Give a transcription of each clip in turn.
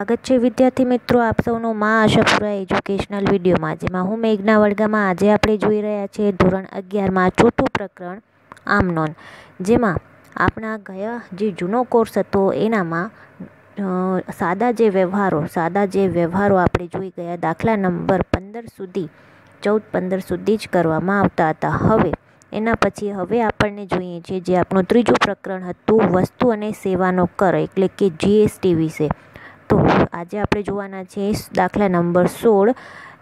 સ્વાગત છે વિદ્યાર્થી મિત્રો, આપ સૌનું મા આશાપુરા એજ્યુકેશનલ વિડીયોમાં જેમાં હું મેઘના વડગામાં આજે આપણે જોઈ રહ્યા છીએ ધોરણ અગિયારમાં ચોથું પ્રકરણ, આમનોન. જેમાં આપણા ગયા જે જૂનો કોર્સ હતો, એનામાં સાદા જે વ્યવહારો, સાદા જે વ્યવહારો આપણે જોઈ ગયા, દાખલા નંબર પંદર સુધી, ચૌદ પંદર સુધી જ કરવામાં આવતા હતા. હવે, એના પછી હવે આપણને જોઈએ છીએ જે આપણું ત્રીજું પ્રકરણ હતું, વસ્તુ અને સેવાનો કર, એટલે કે જીએસટી વિશે. તો આજે આપણે જોવાના છે દાખલા નંબર સોળ,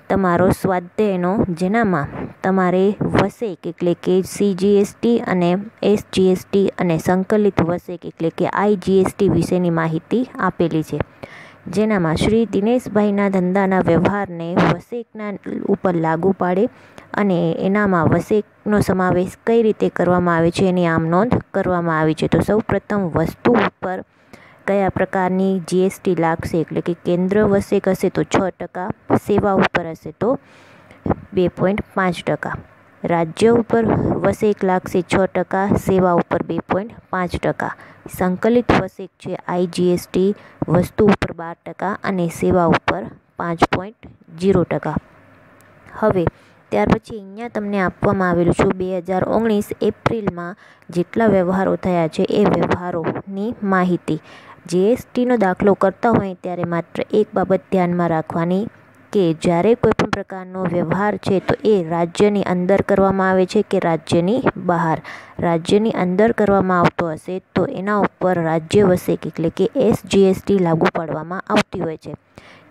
તમારો સ્વાધ્યાયનો જેનામાં તમારે વસેક એટલે કે સીજીએસટી અને એસજીએસટી અને સંકલિત વસેક એટલે કે આઈજીએસટી વિશેની માહિતી આપેલી છે. જેનામાં શ્રી દિનેશભાઈના ધંધાના વ્યવહારને વસેકના ઉપર લાગુ પાડે અને એનામાં વસેકનો સમાવેશ કઈ રીતે કરવામાં આવે છે એની આમ નોંધ કરવામાં આવી છે. તો સૌ વસ્તુ ઉપર કયા પ્રકારની જીએસટી લાગશે? એટલે કે કેન્દ્ર વસેક હશે તો છ ટકા, સેવા ઉપર હશે તો બે પોઈન્ટ પાંચ ટકા. રાજ્ય ઉપર વસેક લાગશે છ ટકા, સેવા ઉપર બે પોઈન્ટ પાંચ ટકા. સંકલિત વસેક છે આઈજીએસટી વસ્તુ ઉપર બાર ટકા અને સેવા ઉપર પાંચ પોઈન્ટ જીરો ટકા. હવે, ત્યાર પછી અહીંયા તમને આપવામાં આવેલું છું બે હજાર ઓગણીસ એપ્રિલમાં જેટલા વ્યવહારો થયા છે એ વ્યવહારોની માહિતી. જીએસટીનો દાખલો કરતા હોય ત્યારે માત્ર એક બાબત ધ્યાનમાં રાખવાની કે જ્યારે કોઈ પણ પ્રકારનો વ્યવહાર છે તો એ રાજ્યની અંદર કરવામાં આવે છે કે રાજ્યની બહાર. રાજ્યની અંદર કરવામાં આવતો હશે તો એના ઉપર રાજ્ય વસેક એટલે કે એસ જીએસટી લાગુ પાડવામાં આવતી હોય છે.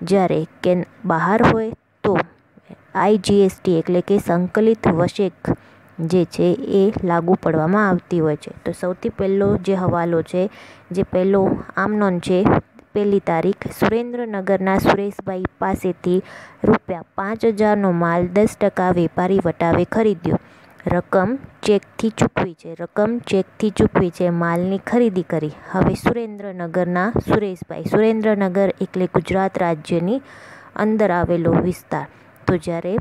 જ્યારે કે બહાર હોય તો આઈજીએસટી એટલે કે સંકલિત વસેક જે છે એ લાગુ પડવામાં આવતી હોય છે. તો સૌથી પહેલો જે હવાલો છે, જે પહેલો આમનોન છે, પહેલી તારીખ સુરેન્દ્રનગરના સુરેશભાઈ પાસેથી રૂપિયા પાંચ હજારનો માલ દસ ટકા વેપારી વટાવે ખરીદ્યો. રકમ ચેકથી ચૂકવી છે, રકમ ચેકથી ચૂકવી છે, માલની ખરીદી કરી. હવે સુરેન્દ્રનગરના સુરેશભાઈ, સુરેન્દ્રનગર એટલે ગુજરાત રાજ્યની અંદર આવેલો વિસ્તાર. તો જ્યારે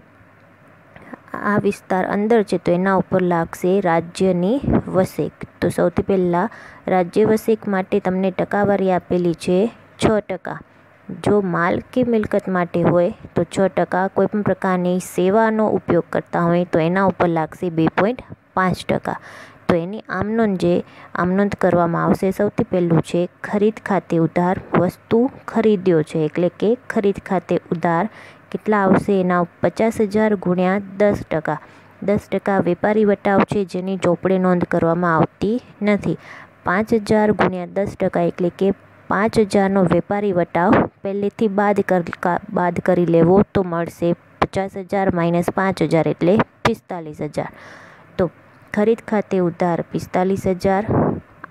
આ વિસ્તાર અંદર છે તો એના ઉપર લાગશે રાજ્યની વસેક. તો સૌથી પહેલાં રાજ્ય વસેક માટે તમને ટકાવારી આપેલી છે છ ટકા. જો માલ કે મિલકત માટે હોય તો છ ટકા કોઈપણ પ્રકારની સેવાનો ઉપયોગ કરતા હોય તો એના ઉપર લાગશે બે પોઈન્ટ પાંચ ટકા. તો એની આમનોંધ જે આમનોંધ કરવામાં આવશે સૌથી પહેલું છે ખરીદ ખાતે ઉધાર વસ્તુ ખરીદ્યો છે. એટલે કે ખરીદ ખાતે ઉધાર કેટલા આવશે? એના પચાસ હજાર ગુણ્યા દસ ટકા. દસ ટકા વેપારી વટાવ છે જેની ચોપડે નોંધ કરવામાં આવતી નથી. પાંચ હજાર ગુણ્યા દસ ટકા એટલે કે પાંચ હજારનો વેપારી વટાવ પહેલેથી બાદ બાદ કરી લેવો તો મળશે પચાસ હજાર માઇનસ પાંચ હજાર એટલે પિસ્તાલીસ હજાર. તો ખરીદ ખાતે ઉધાર પિસ્તાલીસ હજાર.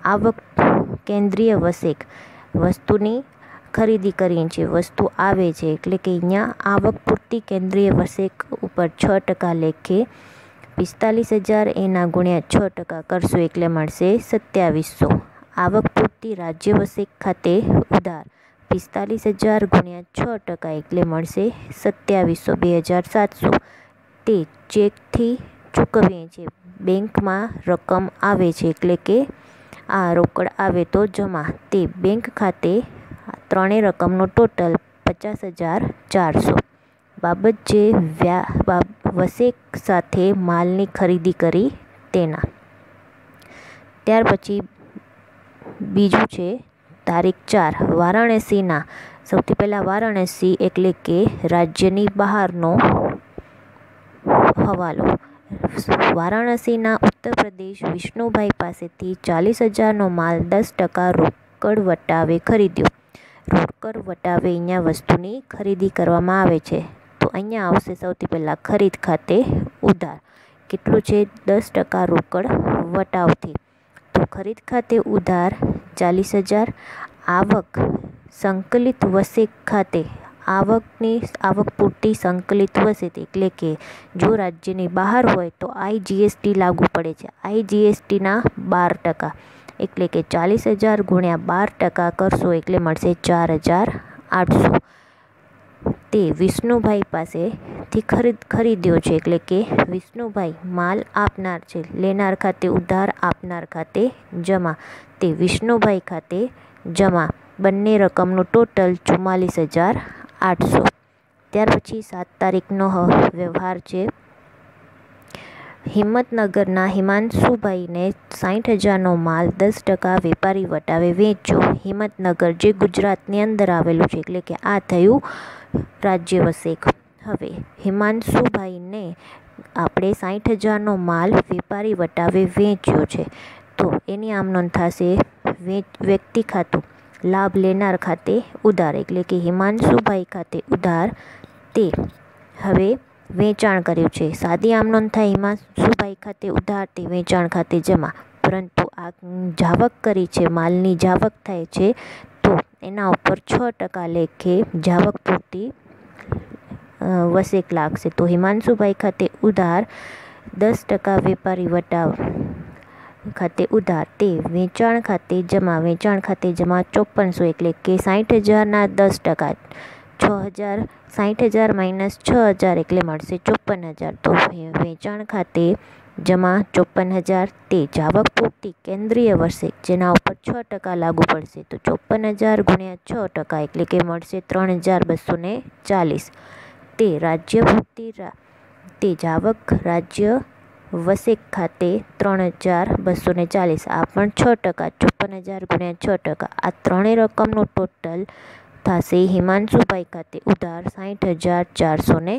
આવક કેન્દ્રીય વસેક વસ્તુની ખરીદી કરીને જે વસ્તુ આવે છે, એટલે કે અહીંયા આવક પૂરતી કેન્દ્રીય વસેક ઉપર છ ટકા લેખે પિસ્તાલીસ હજાર એના ગુણ્યા છ ટકા કરશો એટલે મળશે સત્યાવીસો. આવક પૂરતી રાજ્ય વસેક ખાતે ઉધાર પિસ્તાલીસ હજાર ગુણ્યા છ ટકા એટલે મળશે સત્યાવીસો બે હજાર સાતસો. તે ચેકથી ચૂકવીએ છીએ બેંકમાં રકમ આવે છે, એટલે કે આ રોકડ આવે તો જમા. તે બેંક ખાતે ત્રણેય રકમનો ટોટલ પચાસ હજાર ચારસો. બાબત જે વ્યા વસેક સાથે માલની ખરીદી કરી તેના. ત્યાર પછી બીજું છે તારીખ ચાર, વારાણસીના. સૌથી પહેલાં વારાણસી એટલે કે રાજ્યની બહારનો હવાલો. વારાણસીના ઉત્તર પ્રદેશ વિષ્ણુભાઈ પાસેથી ચાલીસ હજારનો માલ દસ ટકા રોકડ વટાવે ખરીદ્યો. રોકડ વટાવે અહીંયા વસ્તુની ખરીદી કરવામાં આવે છે. તો અહીંયા આવશે સૌથી પહેલાં ખરીદ ખાતે ઉધાર. કેટલું છે? દસ ટકા રોકડ વટાવથી. તો ખરીદ ખાતે ઉધાર ચાલીસ હજાર. આવક સંકલિત વસે ખાતે. આવકની, આવક પૂરતી સંકલિત વસેત એટલે કે જો રાજ્યની બહાર હોય તો આઈજીએસટી લાગુ પડે છે. આઈજીએસટીના બાર ટકા. એટલે કે ચાલીસ હજાર ગુણ્યા બાર ટકા કરશો એટલે મળશે ચાર હજાર આઠસો. તે વિષ્ણુભાઈ પાસેથી ખરીદ, ખરીદ્યો છે એટલે કે વિષ્ણુભાઈ માલ આપનાર છે, લેનાર ખાતે ઉધાર આપનાર ખાતે જમા. તે વિષ્ણુભાઈ ખાતે જમા. બંને રકમનું ટોટલ ચુમ્માલીસ હજાર આઠસો. ત્યાર પછી સાત તારીખનો વ્યવહાર છે. હિંમતનગરના હિમાંશુભાઈને સાઠ હજારનો માલ દસ ટકા વેપારી વટાવે વેચ્યો હિંમતનગર જે ગુજરાતની અંદર આવેલું છે, એટલે કે આ થયું રાજ્ય વસેક. હવે હિમાંશુભાઈને આપણે સાઠ હજારનો માલ વેપારી વટાવે વેચ્યો છે. તો એની આમ નોંધ થશે વ્યક્તિ ખાતું લાભ લેનાર ખાતે ઉધાર, એટલે કે હિમાંશુભાઈ ખાતે ઉધાર તે. હવે વેચાણ કર્યું છે. સાદી આમ નોંધ થાય હિમાંશુભાઈ ખાતે ઉધાર તે વેચાણ ખાતે જમા. પરંતુ આ જાવક કરી છે, માલની જાવક થાય છે, તો એના ઉપર છ ટકા લેખે જાવક પૂરતી વસેક લાગશે. તો હિમાંશુભાઈ ખાતે ઉધાર, દસ ટકા વેપારી વટાવ ખાતે ઉધાર. તે વેચાણ ખાતે જમા, વેચાણ ખાતે જમા ચોપનસો એટલે કે સાઠ હજારના દસ ટકા છ હજાર સાઠ હજાર માઇનસ છ હજાર એટલે મળશે ચોપન હજાર. તો વેચાણ ખાતે જમા ચોપન હજાર તે જાવક પૂરતી કેન્દ્રીય વર્ષે, જેના ઉપર છ ટકા લાગુ પડશે. તો ચોપન હજાર ગુણ્યા છ ટકા એટલે કે મળશે ત્રણ હજાર બસો ને ચાલીસ. તે રાજ્ય પૂરતી તે જાવક રાજ્ય વસેક ખાતે ત્રણ હજાર બસો ને ચાલીસ. આ પણ છ ટકા, ચોપન હજાર ગુણ્યા છ ટકા. આ ત્રણેય રકમનું ટોટલ થશે. હિમાંશુભાઈ ખાતે ઉધાર સાઠ હજાર ચારસો ને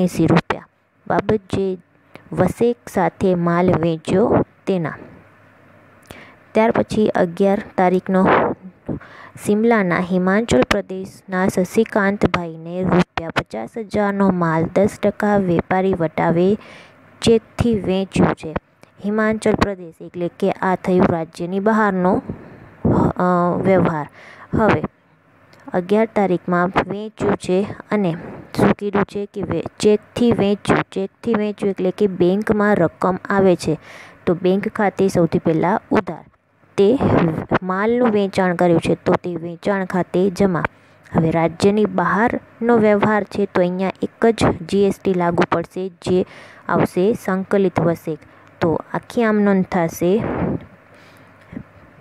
એંસી રૂપિયા. બાબત જે વસેક સાથે માલ વેચ્યો તેના. ત્યાર પછી અગિયાર તારીખનો સિમલાના હિમાચલ પ્રદેશના શશિકાંતભાઈને રૂપિયા પચાસ હજારનો માલ દસ ટકા વેપારી વટાવે ચેકથી વેચ્યું છે. હિમાચલ પ્રદેશ એટલે કે આ થયું રાજ્યની બહારનો વ્યવહાર. હવે અગિયાર તારીખમાં વેચ્યું છે અને શું કીધું છે કે ચેકથી વેચ્યું ચેકથી વેચ્યું એટલે કે બેંકમાં રકમ આવે છે. તો બેંક ખાતે સૌથી પહેલાં ઉધાર. તે માલનું વેચાણ કર્યું છે તો તે વેચાણ ખાતે જમા. હવે રાજ્યની બહારનો વ્યવહાર છે તો અહીંયા એક જ જીએસટી લાગુ પડશે જે આવશે સંકલિત વસેક. તો આખી આમ નોંધ થશે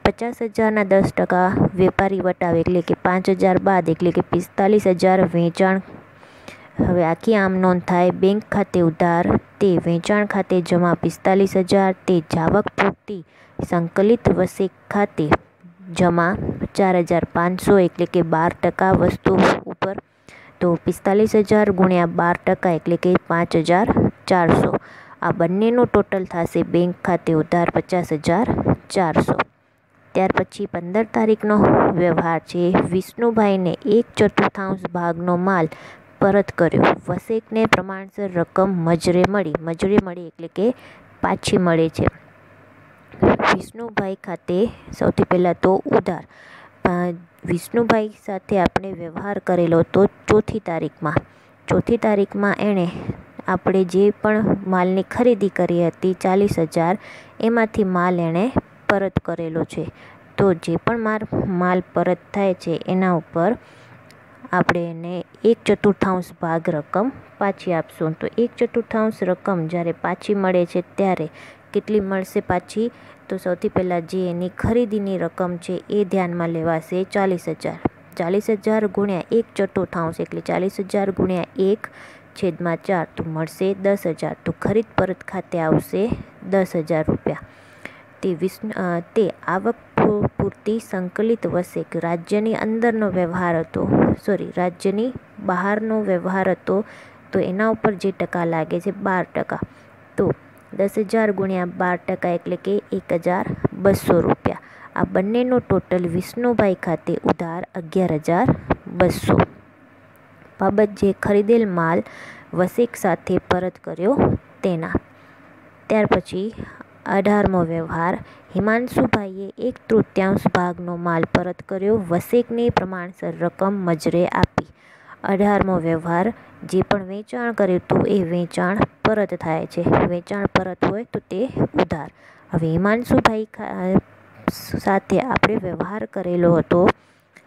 પચાસ હજારના દસ ટકા વેપારી વટાવે એટલે કે પાંચ હજાર બાદ એટલે કે પિસ્તાલીસ હજાર વેચાણ. હવે આખી આમ નોંધ થાય, બેંક ખાતે ઉધાર, તે વેચાણ ખાતે જમા પિસ્તાલીસ હજાર, તે જાવક પૂરતી સંકલિત વસેક ખાતે જમા ચાર હજાર પાંચસો એટલે કે બાર ટકા વસ્તુ ઉપર. તો પિસ્તાલીસ હજાર ગુણ્યા બાર ટકા એટલે કે પાંચ હજાર ચારસો. આ બંનેનો ટોટલ થશે બેંક ખાતે ઉધાર પચાસ હજાર ચારસો. ત્યાર પછી પંદર તારીખનો વ્યવહાર છે. વિષ્ણુભાઈને એક ચતુર્થાંશ ભાગનો માલ પરત કર્યો. વસેકને પ્રમાણસર રકમ મજરે મળી. મજરે મળી એટલે કે પાછી મળે છે. વિષ્ણુભાઈ ખાતે સૌથી પહેલાં તો ઉધાર. વિષ્ણુભાઈ સાથે આપણે વ્યવહાર કરેલો તો ચોથી તારીખમાં. ચોથી તારીખમાં એણે આપણે જે પણ માલની ખરીદી કરી હતી ચાલીસ હજાર, એમાંથી માલ એણે પરત કરેલો છે. તો જે પણ માર, માલ પરત થાય છે એના ઉપર આપણે એને એક ચતુર્થાંશ ભાગ રકમ પાછી આપશું. તો એક ચતુર્થાંશ રકમ જ્યારે પાછી મળે છે ત્યારે કેટલી મળશે પાછી? તો સૌથી પહેલાં જે એની ખરીદીની રકમ છે એ ધ્યાનમાં લેવાશે ચાલીસ હજાર. ચાલીસ હજાર ગુણ્યા એક ચતુર્થાંશ એટલે ચાલીસ હજાર ગુણ્યા એક છેદમાં ચાર તો મળશે દસ હજાર. તો ખરીદ પરત ખાતે આવશે દસ હજાર રૂપિયા. તે વિષ્ણુ તે આવક પૂરતી સંકલિત વસેક રાજ્યની અંદરનો વ્યવહાર હતો. સોરી રાજ્યની બહારનો વ્યવહાર હતો. તો એના ઉપર જે ટકા લાગે છે, બાર ટકા. તો દસ હજાર ગુણ્યા બાર ટકા એટલે કે એક હજાર બસો રૂપિયા. આ બંનેનો ટોટલ વિષ્ણુભાઈ ખાતે ઉધાર અગિયાર હજાર બસો. બાબત જે ખરીદેલ માલ વસેક સાથે પરત કર્યો તેના. ત્યાર પછી અઢારમો વ્યવહાર. હિમાંશુભાઈએ એક તૃતીયાંશ ભાગનો માલ પરત કર્યો. વસેકની પ્રમાણસર રકમ મજરે આપી. અઢારમો વ્યવહાર. જે પણ વેચાણ કર્યું હતું એ વેચાણ પરત થાય છે. વેચાણ પરત હોય તો તે ઉધાર. હવે હિમાંશુભાઈ સાથે આપણે વ્યવહાર કરેલો હતો.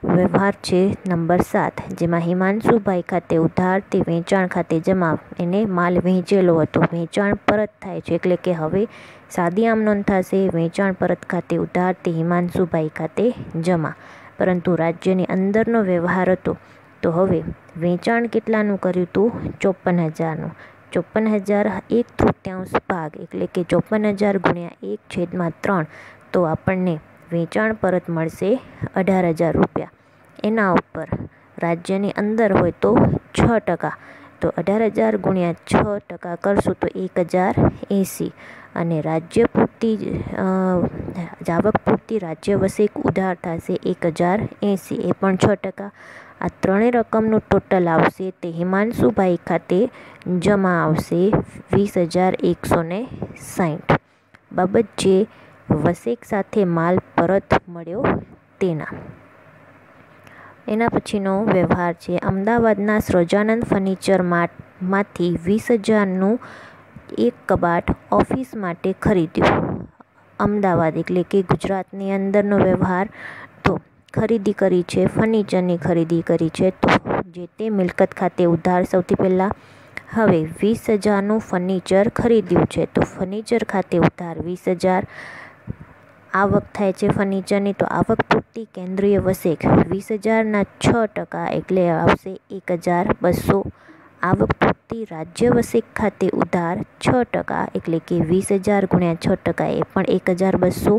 વ્યવહાર છે નંબર સાત, જેમાં હિમાંશુભાઈ ખાતે ઉધાર તે વેચાણ ખાતે જમા એને માલ વેચેલો હતો. વેચાણ પરત થાય છે એટલે કે હવે સાદી આમ નોંધ થશે. વેચાણ પરત ખાતે ઉધાર તે હિમાંશુભાઈ ખાતે જમા. પરંતુ રાજ્યની અંદરનો વ્યવહાર હતો. તો હવે વેચાણ કેટલાનું કર્યું હતું ચોપન હજારનું. ચોપન હજાર એક તૃત્યાંશ ભાગ એટલે કે ચોપન હજાર ગુણ્યા એક છેદમાં ત્રણ. તો આપણને વેચાણ પરત મળશે અઢાર હજાર રૂપિયા. એના ઉપર રાજ્યની અંદર હોય તો છ ટકા. તો અઢાર હજાર ગુણ્યા છ ટકા કરશું તો એક હજાર એંસી. અને રાજ્ય પૂરતી જાવક પૂરતી રાજ્ય વસેક ઉધાર થશે એક હજાર એંસી. એ પણ છ ટકા. આ ત્રણેય રકમનું ટોટલ આવશે તે હિમાંશુભાઈ ખાતે જમા આવશે વીસ હજાર એકસો ને સાઠ બાબત જે વસેક સાથે માલ પરત મળ્યો તેના. એના પછીનો વ્યવહાર છે. અમદાવાદના સૃજાનંદ ફર્નિચરમાંથી વીસ હજારનું એક કબાટ ઓફિસ માટે ખરીદ્યું. અમદાવાદ એટલે કે ગુજરાતની અંદરનો વ્યવહાર તો ખરીદી કરી છે, ફર્નિચરની ખરીદી કરી છે તો જે તે મિલકત ખાતે ઉધાર સૌથી પહેલાં હવે વીસ હજારનું ફર્નિચર ખરીદ્યું છે. તો ફર્નિચર ખાતે ઉધાર વીસ હજાર આવક થાય છે ફર્નિચરની, તો આવક પૂરતી કેન્દ્રીય વસેક વીસ હજારના છ ટકા એટલે આવશે એક હજાર બસો. આવક પૂરતી રાજ્ય વસેક ખાતે ઉધાર છ ટકા એટલે કે વીસ હજાર ગુણ્યા છ ટકા એ પણ એક હજાર બસો.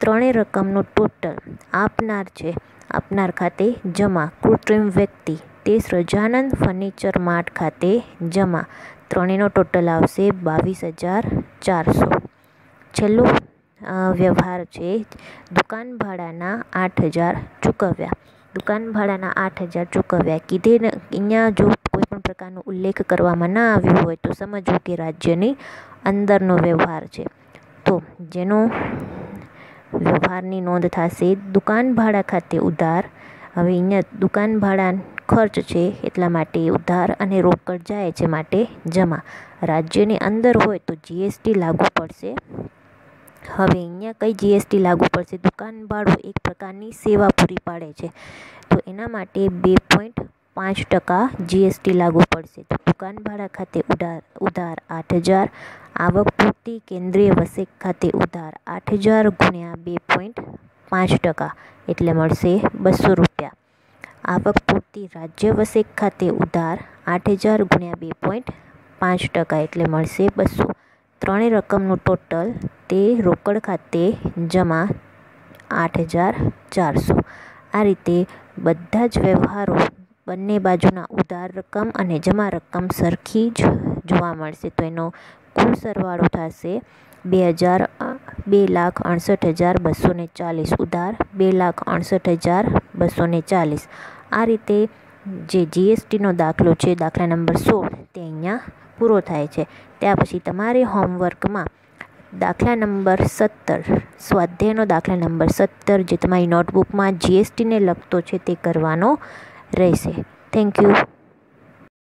ત્રણેય રકમનું ટોટલ આપનાર છે. આપનાર ખાતે જમા કૃત્રિમ વ્યક્તિ તે સૃજાનંદ ફર્નિચર માર્ટ ખાતે જમા. ત્રણેયનો ટોટલ આવશે બાવીસ હજાર ચારસો. છેલ્લું વ્યવહાર છે. દુકાન ભાડાના આઠ હજાર ચૂકવ્યા. દુકાન ભાડાના આઠ હજાર ચૂકવ્યા. કીધે અહીંયા જો કોઈ પણ પ્રકારનો ઉલ્લેખ કરવામાં ના આવ્યો હોય તો સમજવું કે રાજ્યની અંદરનો વ્યવહાર છે. તો જેનો વ્યવહારની નોંધ થશે દુકાન ભાડા ખાતે ઉધાર, હવે અહીંયા દુકાન ભાડા ખર્ચ છે એટલા માટે ઉધાર અને રોકડ જાય છે માટે જમા. રાજ્યની અંદર હોય તો જીએસટી લાગુ પડશે. હવે અહીંયા કઈ જીએસટી લાગુ પડશે? દુકાન ભાડું એક પ્રકારની સેવા પૂરી પાડે છે. તો એના માટે બે પોઈન્ટ પાંચ ટકા જીએસટી લાગુ પડશે. તો દુકાન ભાડા ખાતે ઉધાર ઉધાર આઠ હજાર. આવક પૂરતી કેન્દ્રીય વસેક ખાતે ઉધાર આઠ હજાર ગુણ્યા બે પોઈન્ટ પાંચ ટકા. એટલે મળશે બસો રૂપિયા. આવક પૂરતી રાજ્ય વસેક ખાતે ઉધાર આઠ હજાર ગુણ્યા બે પોઈન્ટ પાંચ ટકા. એટલે મળશે બસો. ત્રણેય રકમનું ટોટલ તે રોકડ ખાતે જમા આઠ હજાર ચારસો. આ રીતે બધા જ વ્યવહારો બંને બાજુના ઉધાર રકમ અને જમા રકમ સરખી જ જોવા મળશે. તો એનો કુલ સરવાળો થશે બે હજાર બે લાખ અડસઠ હજાર બસો ચાલીસ. ઉધાર બે લાખ અડસઠ હજાર બસો ચાલીસ. આ રીતે જે જીએસટીનો દાખલો છે, દાખલા નંબર સોળ, તે અહીંયા પૂરો થાય છે. ત્યાર પછી તમારે હોમવર્કમાં દાખલા નંબર સત્તર, સ્વાધ્યાયનો દાખલા નંબર સત્તર જે તમારી નોટબુકમાં જીએસટીને લગતો છે તે કરવાનો રહેશે. Thank you